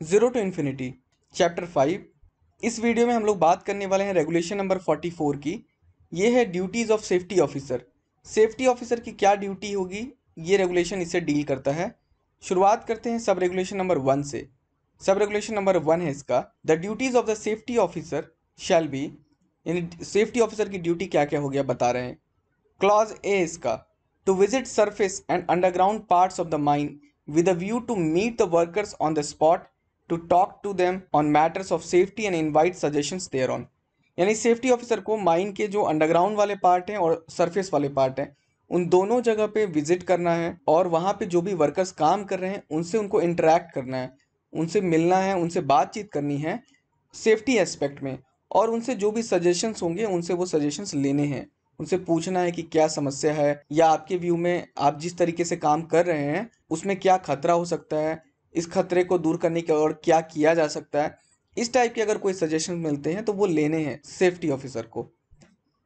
Zero to infinity, chapter five. इस video में हम लोग बात करने वाले हैं रेगुलेशन नंबर फोर्टी फोर की। ये है duties of safety officer. Safety officer की क्या ड्यूटी होगी, ये रेगुलेशन इससे डील करता है। शुरुआत करते हैं सब रेगुलेशन नंबर वन से। सब रेगुलेशन नंबर वन है इसका। The duties of the safety officer shall be. यानी सेफ्टी ऑफिसर की ड्यूटी क्या क्या हो गया बता रहे हैं। क्लॉज ए इसका। To visit surface and underground parts of the mine with a view to meet the workers on the spot to talk to them on matters of safety and invite suggestions thereon यानी safety officer को mine के जो underground वाले part हैं और surface वाले part हैं, उन दोनों जगह पे विज़िट करना है और वहाँ पे जो भी वर्कर्स काम कर रहे हैं, उनसे उनको इंटरेक्ट करना है, उनसे मिलना है, उनसे बातचीत करनी है सेफ्टी एस्पेक्ट में और उनसे जो भी सजेशंस होंगे, उनसे वो सजेशंस लेने हैं। उनसे पूछना है कि क्या समस्या है या आपके व्यू में आप जिस तरीके से काम कर रहे हैं, उसमें क्या खतरा हो सकता है इस खतरे को दूर करने के और क्या किया जा सकता है, इस टाइप के अगर कोई सजेशन मिलते हैं तो वो लेने हैं सेफ्टी ऑफिसर को।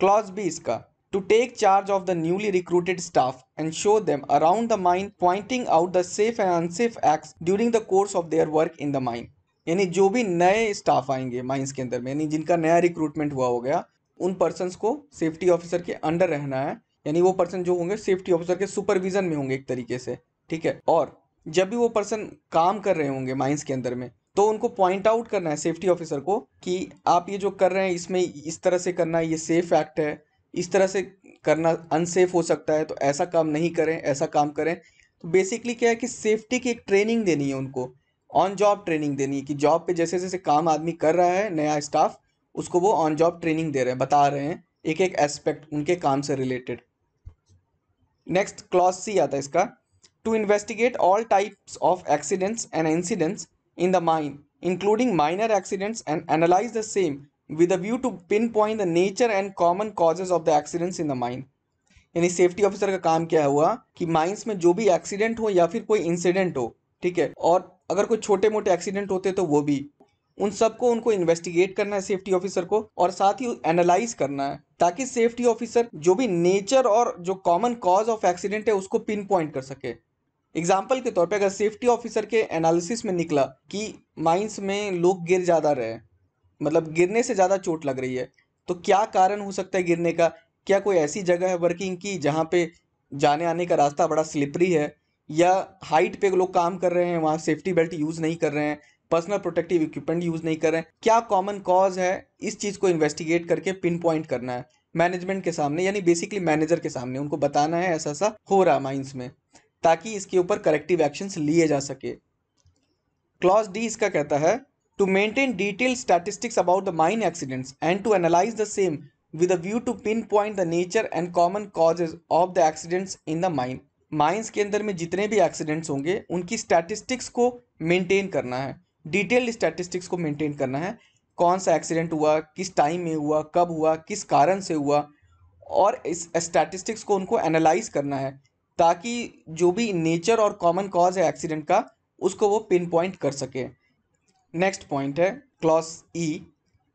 क्लॉज बी इसका to take charge of the newly recruited staff and show them around the mine pointing out the safe and unsafe acts during the course of their work in the mine यानी जो भी नए staff आएँगे mines के अंदर में, यानी जिनका नया रिक्रूटमेंट हुआ हो गया, उन पर्सनस को सेफ्टी ऑफिसर के अंडर रहना है। यानी वो पर्सन जो होंगे सेफ्टी ऑफिसर के सुपरविजन में होंगे एक तरीके से, ठीक है? और जब भी वो पर्सन काम कर रहे होंगे माइंस के अंदर में तो उनको पॉइंट आउट करना है सेफ्टी ऑफिसर को कि आप ये जो कर रहे हैं, इसमें इस तरह से करना ये सेफ़ एक्ट है, इस तरह से करना अनसेफ हो सकता है तो ऐसा काम नहीं करें, ऐसा काम करें। तो बेसिकली क्या है कि सेफ्टी की एक ट्रेनिंग देनी है उनको ऑन जॉब ट्रेनिंग देनी है कि जॉब पे जैसे जैसे काम आदमी कर रहा है, नया स्टाफ उसको वो ऑन जॉब ट्रेनिंग दे रहे हैं, बता रहे हैं एक एक एस्पेक्ट उनके काम से रिलेटेड नेक्स्ट क्लॉज सी आता है इसका to investigate all types of accidents and incidents in the mine, including minor accidents, and analyze the same with a view to pinpoint the nature and common causes of the accidents in the mine. यानी safety officer का काम क्या हुआ कि mines में जो भी accident हो या फिर कोई इंसिडेंट हो ठीक है? और अगर कोई छोटे मोटे एक्सीडेंट होते तो वो भी। उन सबको उनको इन्वेस्टिगेट करना है सेफ्टी ऑफिसर को और साथ ही एनालाइज करना है ताकि सेफ्टी ऑफिसर जो भी नेचर और जो कॉमन कॉज ऑफ़ एक्सीडेंट है उसको पिन पॉइंट कर सके। एग्ज़ाम्पल के तौर पे अगर सेफ्टी ऑफिसर के एनालिसिस में निकला कि माइंस में लोग गिर ज़्यादा रहे मतलब गिरने से ज़्यादा चोट लग रही है तो क्या कारण हो सकता है गिरने का? क्या कोई ऐसी जगह है वर्किंग की जहाँ पे जाने आने का रास्ता बड़ा स्लिपरी है? या हाइट पे लोग काम कर रहे हैं, वहाँ सेफ्टी बेल्ट यूज़ नहीं कर रहे हैं पर्सनल प्रोटेक्टिव इक्विपमेंट यूज़ नहीं कर रहे हैं? क्या कॉमन कॉज है? इस चीज़ को इन्वेस्टिगेट करके पिन पॉइंट करना है। मैनेजमेंट के सामने, यानी बेसिकली मैनेजर के सामने, उनको बताना है ऐसा ऐसा हो रहा है माइंस में। ताकि इसके ऊपर करेक्टिव एक्शंस लिए जा सके। क्लॉज डी इसका कहता है to maintain detail statistics about the mine accidents and to analyse the same with a view to pin point the nature and common causes of the accidents in the mine mines के अंदर में जितने भी accidents होंगे, उनकी statistics को maintain करना है। डिटेल्ड स्टैटिस्टिक्स को मेंटेन करना है। कौन सा एक्सीडेंट हुआ, किस टाइम में हुआ, कब हुआ, किस कारण से हुआ, और इस स्टैटिस्टिक्स को उनको एनालाइज करना है। ताकि जो भी नेचर और कॉमन कॉज है एक्सीडेंट का, उसको वो पिन पॉइंट कर सके। नेक्स्ट पॉइंट है clause E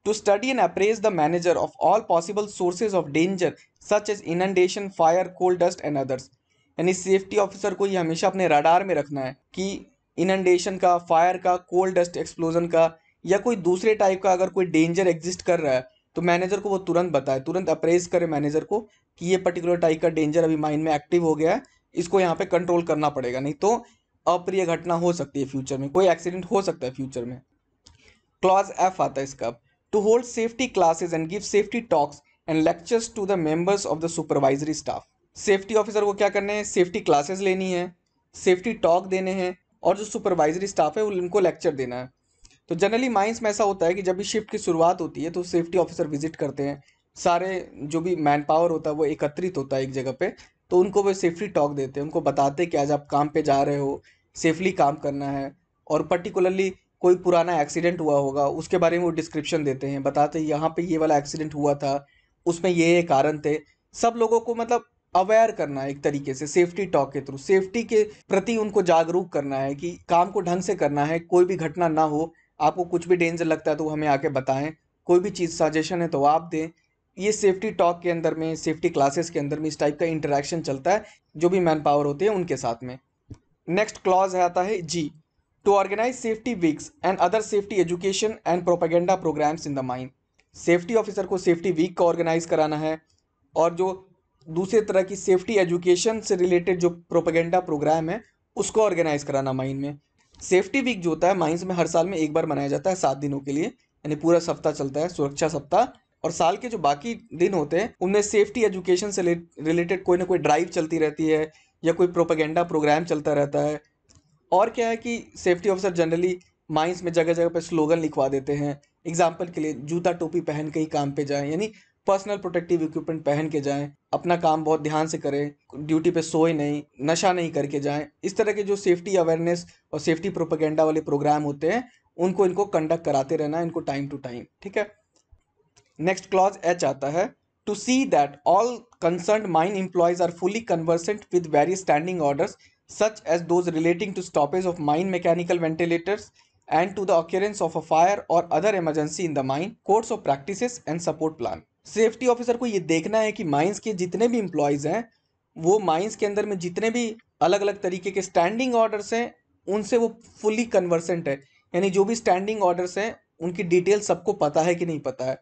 to study and appraise the manager of all possible sources of danger such as inundation fire coal dust and others यानी सेफ्टी ऑफिसर को ये हमेशा अपने रडार में रखना है कि इनंडेशन का फायर का कोल डस्ट एक्सप्लोजन का, या कोई दूसरे टाइप का अगर कोई डेंजर एग्जिस्ट कर रहा है तो मैनेजर को वो तुरंत बताए, तुरंत अप्रेज करे मैनेजर को कि ये पर्टिकुलर टाइप का डेंजर अभी माइंड में एक्टिव हो गया है, इसको यहाँ पे कंट्रोल करना पड़ेगा। नहीं तो अप्रिय घटना हो सकती है फ्यूचर में, कोई एक्सीडेंट हो सकता है फ्यूचर में। क्लॉज एफ़ आता है इसका to hold safety classes and give safety talks and lectures to the members of the supervisory staff safety officer को क्या करने हैं? सेफ्टी क्लासेस लेनी है सेफ्टी टॉक देने हैं और जो सुपरवाइजरी स्टाफ है, उनको लेक्चर देना है। तो जनरली माइंस में ऐसा होता है कि जब भी शिफ्ट की शुरुआत होती है तो सेफ्टी ऑफिसर विज़िट करते हैं। सारे जो भी मैन पावर होता है, वो एकत्रित होता है एक जगह पे तो उनको वो सेफ्टी टॉक देते हैं। उनको बताते हैं कि आज आप काम पे जा रहे हो सेफली काम करना है। और पर्टिकुलरली कोई पुराना एक्सीडेंट हुआ होगा, उसके बारे में वो डिस्क्रिप्शन देते हैं। बताते हैं, यहाँ पे ये वाला एक्सीडेंट हुआ था, उसमें ये ये कारण थे। सब लोगों को मतलब अवेयर करना है एक तरीके से सेफ्टी टॉक के थ्रू सेफ्टी के प्रति उनको जागरूक करना है कि काम को ढंग से करना है, कोई भी घटना ना हो। आपको कुछ भी डेंजर लगता है तो हमें आके बताएँ। कोई भी चीज़ सजेशन है तो आप दें। ये सेफ्टी टॉक के अंदर में सेफ्टी क्लासेस के अंदर में इस टाइप का इंटरेक्शन चलता है, जो भी मैन पावर होते हैं उनके साथ में। नेक्स्ट क्लॉज आता है G to organise safety weeks and other safety education and propaganda programmes in the mind safety officer को सेफ्टी वीक का ऑर्गेनाइज कराना है। और जो दूसरे तरह की सेफ्टी एजुकेशन से रिलेटेड जो प्रोपेगेंडा प्रोग्राम है, उसको ऑर्गेनाइज कराना माइंड में। सेफ्टी वीक जो होता है, माइंस में हर साल में एक बार मनाया जाता है सात दिनों के लिए। यानी पूरा सप्ताह चलता है, सुरक्षा सप्ताह। और साल के जो बाकी दिन होते हैं, उनमें सेफ्टी एजुकेशन से रिलेटेड कोई ना कोई ड्राइव चलती रहती है, या कोई प्रोपेगेंडा प्रोग्राम चलता रहता है। और क्या है कि सेफ्टी ऑफिसर जनरली माइंस में जगह जगह पर स्लोगन लिखवा देते हैं। एग्ज़ाम्पल के लिए जूता टोपी पहन के ही काम पे जाएँ। यानी पर्सनल प्रोटेक्टिव इक्विपमेंट पहन के जाएँ अपना काम बहुत ध्यान से करें ड्यूटी पे सोए नहीं नशा नहीं करके जाएँ इस तरह के जो सेफ्टी अवेयरनेस और सेफ्टी प्रोपेगेंडा वाले प्रोग्राम होते हैं उनको इनको कंडक्ट कराते रहना इनको टाइम टू टाइम ठीक है नेक्स्ट क्लॉज एच आता है to see that all concern mine employees are fully conversant with various standing orders such as those relating to stoppage of mine mechanical ventilators and to the occurrence of a fire or other emergency in the mine, codes of practices and support plan. Safety officer को ये देखना है कि mines के जितने भी employees हैं, वो माइंस के अंदर में जितने भी अलग अलग तरीके के स्टैंडिंग ऑर्डर्स हैं, उनसे वो फुली कन्वर्सेंट है। यानी जो भी स्टैंडिंग ऑर्डर्स हैं, उनकी डिटेल सबको पता है कि नहीं पता है।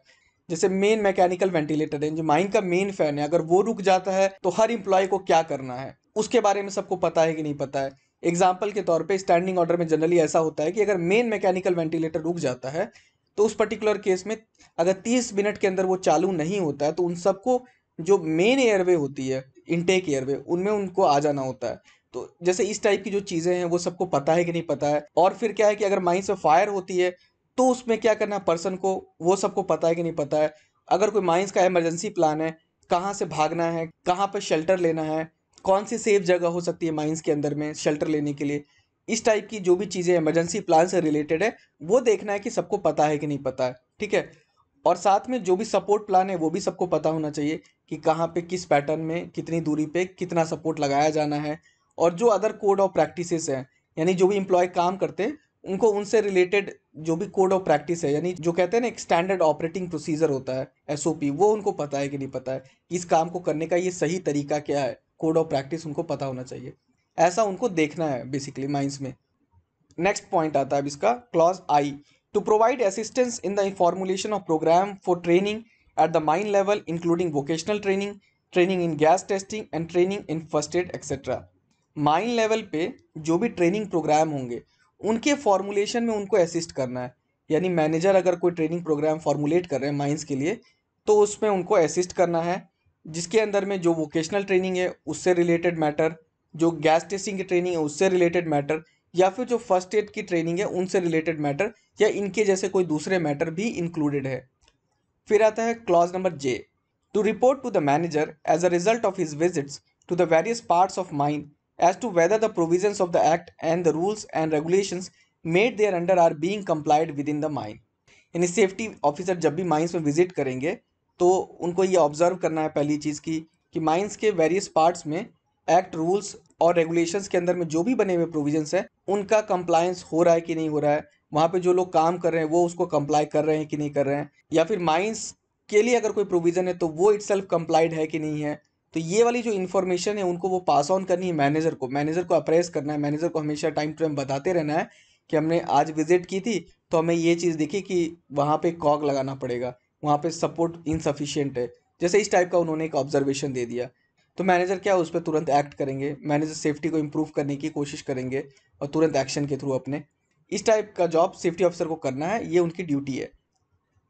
जैसे मेन मैकेनिकल वेंटिलेटर है, जो माइन का मेन फ़ैन है, अगर वो रुक जाता है तो हर इम्प्लॉय को क्या करना है? उसके बारे में सबको पता है कि नहीं पता है। एग्ज़ाम्पल के तौर पे स्टैंडिंग ऑर्डर में जनरली ऐसा होता है कि अगर मेन मैकेनिकल वेंटिलेटर रुक जाता है तो उस पर्टिकुलर केस में अगर 30 मिनट के अंदर वो चालू नहीं होता है तो उन सबको जो मेन एयरवे होती है इनटेक एयरवे उनमें उनको आ जाना होता है। तो जैसे इस टाइप की जो चीज़ें हैं, वो सबको पता है कि नहीं पता है। और फिर क्या है कि अगर माइंस में फायर होती है तो उसमें क्या करना है? पर्सन को, वो सबको पता है कि नहीं पता है। अगर कोई माइंस का इमरजेंसी प्लान है, कहाँ से भागना है, कहाँ पर शेल्टर लेना है, कौन सी सेफ़ जगह हो सकती है माइंस के अंदर में शेल्टर लेने के लिए इस टाइप की जो भी चीज़ें इमरजेंसी प्लान से रिलेटेड है, वो देखना है कि सबको पता है कि नहीं पता है, ठीक है? और साथ में जो भी सपोर्ट प्लान है, वो भी सबको पता होना चाहिए कि कहाँ पे, किस पैटर्न में, कितनी दूरी पे, कितना सपोर्ट लगाया जाना है। और जो अदर कोड ऑफ़ प्रैक्टिसेस हैं, यानी जो भी इम्प्लॉय काम करते हैं, उनको उनसे रिलेटेड जो भी कोड ऑफ़ प्रैक्टिस है, यानी जो कहते हैं ना, एक स्टैंडर्ड ऑपरेटिंग प्रोसीजर होता है एसओपी वो उनको पता है कि नहीं पता है इस काम को करने का ये सही तरीका क्या है। कोड ऑफ़ प्रैक्टिस उनको पता होना चाहिए। ऐसा उनको देखना है बेसिकली माइंस में। नेक्स्ट पॉइंट आता है अब इसका clause I to provide assistance in the formulation of programme for training at the mine level including vocational training training in gas testing and training in first aid etcetera mine level पे जो भी training programme होंगे, उनके formulation में उनको assist करना है। यानी मैनेजर अगर कोई ट्रेनिंग प्रोग्राम फॉर्मुलेट कर रहे हैं माइंस के लिए तो उसमें उनको असिस्ट करना है, जिसके अंदर में जो वोकेशनल ट्रेनिंग है, उससे रिलेटेड मैटर जो गैस टेस्टिंग की ट्रेनिंग है, उससे रिलेटेड मैटर या फिर जो फ़र्स्ट एड की ट्रेनिंग है, उनसे रिलेटेड मैटर या इनके जैसे कोई दूसरे मैटर भी इंक्लूडेड है। फिर आता है clause number J to report to the manager as a result of his visits to the various parts of mind as to whether the provisions of the act and the rules and regulations made thereunder are being complied with in the mind यानी safety officer जब भी mines में visit करेंगे तो उनको ये observe करना है पहली चीज़ की कि माइंस के वेरियस पार्ट्स में एक्ट रूल्स और रेगुलेशंस के अंदर में जो भी बने हुए प्रोविजंस हैं, उनका कंप्लायंस हो रहा है कि नहीं हो रहा है? वहाँ पे जो लोग काम कर रहे हैं, वो उसको कंप्लाई कर रहे हैं कि नहीं कर रहे हैं? या फिर माइंस के लिए अगर कोई प्रोविज़न है तो वो इट सेल्फ कंप्लाइड है कि नहीं है? तो ये वाली जो इन्फॉर्मेशन है, उनको वो पास ऑन करनी है मैनेजर को। मैनेजर को अप्रेस करना है। मैनेजर को हमेशा टाइम टू टाइम बताते रहना है कि हमने आज विज़िट की थी तो हमें ये चीज़ दिखी कि वहाँ पे कॉक लगाना पड़ेगा। वहाँ पे सपोर्ट इनसफिशियंट है। जैसे इस टाइप का उन्होंने एक ऑब्जर्वेशन दे दिया। तो मैनेजर क्या उस पर तुरंत एक्ट करेंगे। मैनेजर सेफ्टी को इम्प्रूव करने की कोशिश करेंगे और तुरंत एक्शन के थ्रू अपने। इस टाइप का जॉब सेफ्टी ऑफिसर को करना है, ये उनकी ड्यूटी है।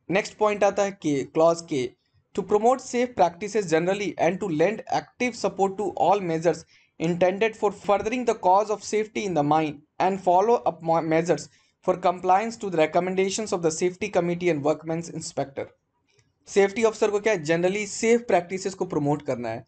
नेक्स्ट पॉइंट आता है के clause K to promote safe practice generally and to lend active support to all measures intended for furthering the cause of safety in the mine and follow up measures for compliance to the recommendations of the safety committee and workmen's inspector. Safety officer को क्या है generally safe practices को promote करना है।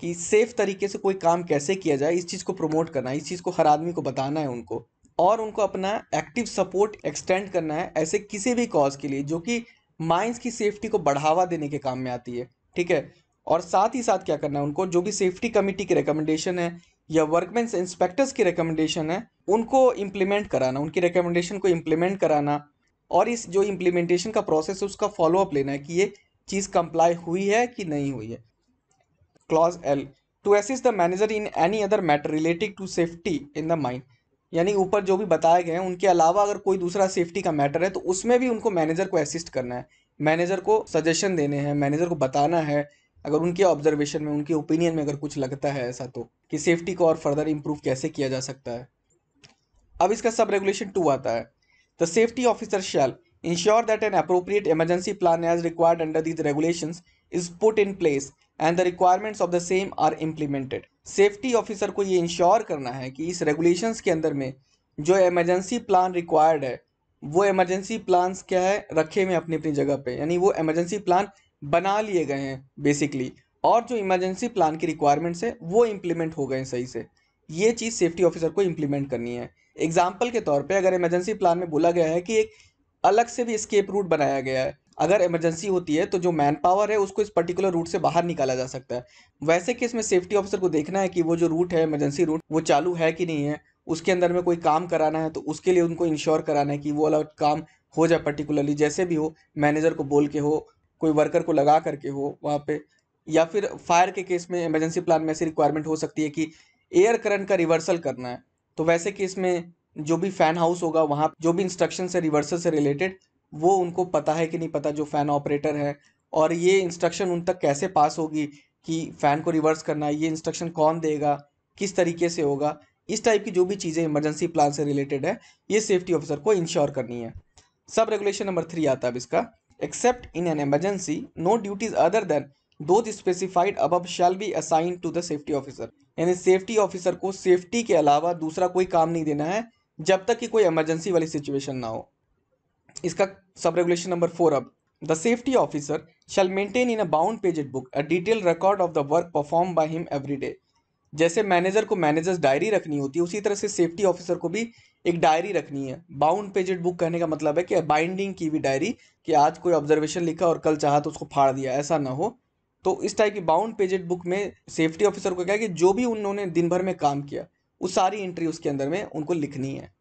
कि safe तरीके से कोई काम कैसे किया जाए, इस चीज़ को प्रमोट करना है, इस चीज़ को हर आदमी को बताना है उनको और उनको अपना एक्टिव सपोर्ट एक्सटेंड करना है ऐसे किसी भी कॉज के लिए जो कि माइंस की सेफ्टी को बढ़ावा देने के काम में आती है, ठीक है? और साथ ही साथ क्या करना है उनको, जो भी सेफ्टी कमेटी की रिकमेंडेशन है या वर्कमैन इंस्पेक्टर्स की रिकमेंडेशन है, उनको इम्प्लीमेंट कराना, उनकी रिकमेंडेशन को इम्प्लीमेंट कराना और इस जो इम्प्लीमेंटेशन का प्रोसेस है, उसका फॉलोअप लेना है कि ये चीज़ कंप्लाई हुई है कि नहीं हुई है। Clause L to assist the manager in any other matter relating to safety in the mind यानी ऊपर जो भी बताए गए हैं, उनके अलावा अगर कोई दूसरा सेफ्टी का मैटर है तो उसमें भी उनको मैनेजर को असिस्ट करना है। मैनेजर को सजेशन देने हैं मैनेजर को बताना है। अगर उनके ऑब्जर्वेशन में, उनके ओपिनियन में अगर कुछ लगता है ऐसा तो कि सेफ्टी को और फर्दर इम्प्रूव कैसे किया जा सकता है। अब इसका सब रेगुलेशन टू आता है। The safety officer shall ensure that an appropriate emergency plan as required under these regulation is put in place and the requirements of the same are implemented safety officer को ये ensure करना है कि इस regulations के अंदर में जो इमरजेंसी प्लान रिक्वायर्ड है, वो इमरजेंसी प्लान्स क्या है, रखे हुए अपनी अपनी जगह पे। यानी वो इमरजेंसी प्लान बना लिए गए हैं बेसिकली और जो इमरजेंसी प्लान की रिक्वायरमेंट्स है, वो इम्प्लीमेंट हो गए हैं सही से। ये चीज़ सेफ्टी ऑफिसर को इम्प्लीमेंट करनी है। एग्ज़ाम्पल के तौर पर अगर इमरजेंसी प्लान में बोला गया है कि एक अलग से भी स्केप रूट बनाया गया है अगर इमरजेंसी होती है तो जो मैन पावर है, उसको इस पर्टिकुलर रूट से बाहर निकाला जा सकता है। वैसे केस में सेफ्टी ऑफिसर को देखना है कि वो जो रूट है इमरजेंसी रूट वो चालू है कि नहीं है, उसके अंदर में कोई काम कराना है तो उसके लिए उनको इंश्योर कराना है कि वो वाला काम हो जाए पर्टिकुलरली जैसे भी हो मैनेजर को बोल के हो, कोई वर्कर को लगा करके हो वहाँ पे, या फिर फायर के केस में इमरजेंसी प्लान में ऐसी रिक्वायरमेंट हो सकती है कि एयर करंट का रिवर्सल करना है। तो वैसे केस में जो भी फ़ैन हाउस होगा, वहाँ जो भी इंस्ट्रक्शन है रिवर्सल से रिलेटेड वो उनको पता है कि नहीं पता जो फ़ैन ऑपरेटर है और ये इंस्ट्रक्शन उन तक कैसे पास होगी कि फ़ैन को रिवर्स करना है, ये इंस्ट्रक्शन कौन देगा, किस तरीके से होगा, इस टाइप की जो भी चीज़ें इमरजेंसी प्लान से रिलेटेड है, ये सेफ्टी ऑफिसर को इंश्योर करनी है। सब रेगुलेशन नंबर थ्री आता है अब इसका। Except in an emergency no duties other than those specified above shall be assign to the safety officer यानी सेफ्टी ऑफिसर को सेफ्टी के अलावा दूसरा कोई काम नहीं देना है, जब तक कि कोई इमरजेंसी वाली सिचुएशन ना हो। इसका सब रेगुलेशन नंबर फोर अब। The safety officer shall maintain in a bound paged book a detail record of the work perform by him every day जैसे मैनेजर को मैनेजर्स डायरी रखनी होती है, उसी तरह से सेफ्टी ऑफिसर को भी एक डायरी रखनी है। बाउंड पेजेड बुक कहने का मतलब है कि बाइंडिंग की हुई डायरी कि आज कोई ऑब्जर्वेशन लिखा और कल चाहा तो उसको फाड़ दिया, ऐसा ना हो। तो इस टाइप की बाउंड पेजेड बुक में सेफ्टी ऑफिसर को क्या है कि जो भी उन्होंने दिन भर में काम किया वो सारी एंट्री उसके अंदर में उनको लिखनी है।